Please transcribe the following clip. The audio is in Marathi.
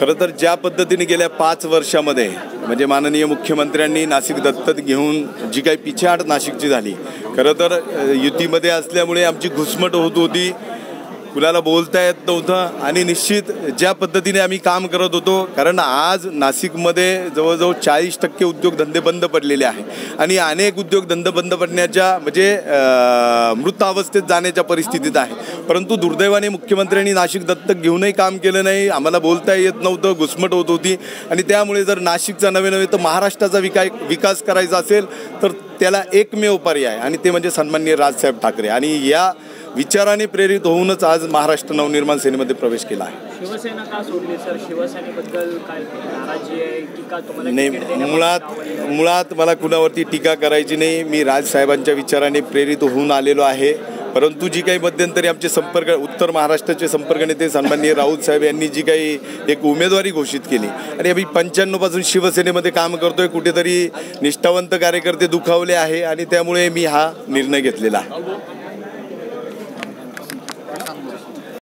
खरं तर ज्या पद्धतीने गेल्या पाच वर्षामध्ये म्हणजे माननीय मुख्यमंत्र्यांनी नाशिक दत्तक घेऊन जी काही पिछेहाट नाशिकची झाली खरं तर युतीमध्ये असल्यामुळे आमची घुसमट होत होती. कुणाला बोलता येत नव्हतं. आणि निश्चित ज्या पद्धतीने आम्ही काम करत होतो कारण आज नाशिकमध्ये जवळजवळ चाळीस टक्के उद्योगधंदे बंद पडलेले आहे. आणि अनेक उद्योगधंदे बंद पडण्याच्या म्हणजे मृतावस्थेत मृत अवस्थेत जाण्याच्या परिस्थितीत आहे. परंतु दुर्दैवाने मुख्यमंत्र्यांनी नाशिक दत्तक घेऊनही काम केलं नाही आम्हाला बोलता येत नव्हतं घुसमट होत होती. आणि त्यामुळे जर नाशिकचा नवे नवे तर महाराष्ट्राचा विकाय विकास करायचा असेल तर त्याला एकमेव पर्याय. आणि ते म्हणजे सन्माननीय राजसाहेब ठाकरे. आणि या विचाराने प्रेरित होऊनच आज महाराष्ट्र नवनिर्माण सेनेमध्ये प्रवेश केला आहे. शिवसेना का सोडली? सर शिवसेनेबद्दल काय नाराजी आहे की का तुम्हाला नाही मुळात? मुळात मला कुणावरती टीका करायची नाही. मी राजसाहेबांच्या विचाराने प्रेरित होऊन आलेलो आहे. परंतु जी काही मध्यंतरी आमचे संपर्क उत्तर महाराष्ट्राचे संपर्क नेते सन्माननीय राऊत साहेब यांनी जी काही एक उमेदवारी घोषित केली. आणि आम्ही पंच्याण्णवपासून शिवसेनेमध्ये काम करतोय. कुठेतरी निष्ठावंत कार्यकर्ते दुखावले आहे आणि त्यामुळे मी हा निर्णय घेतलेला आहे.